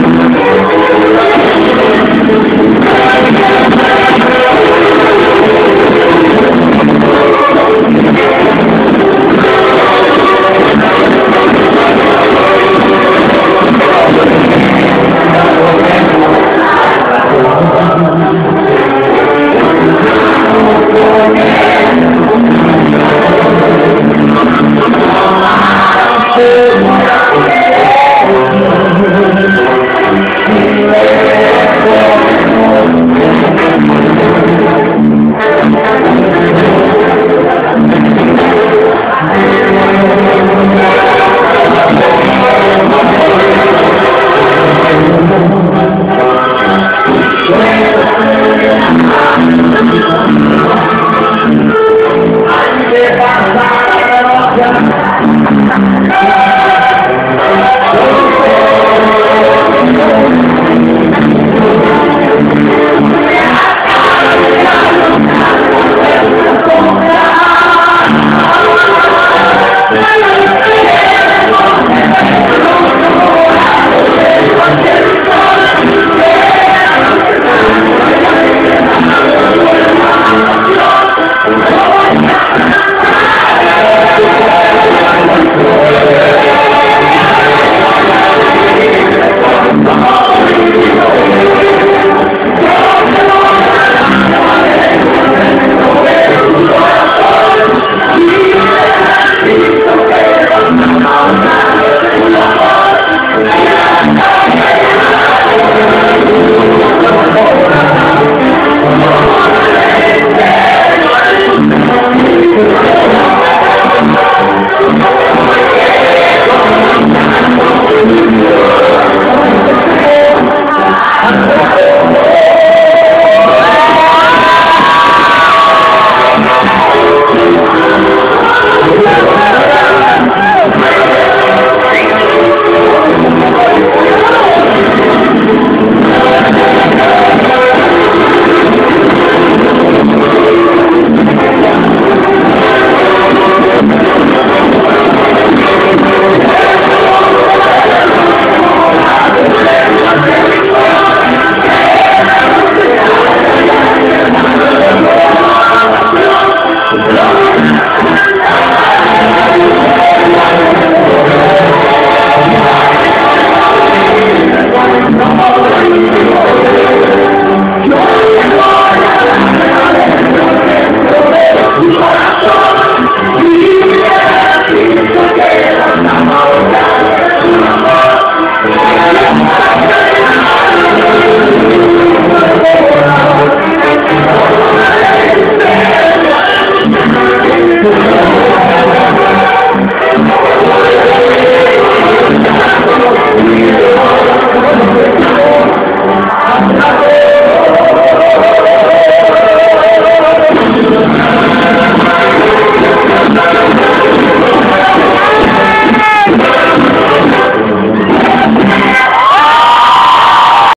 Thank Hallelujah.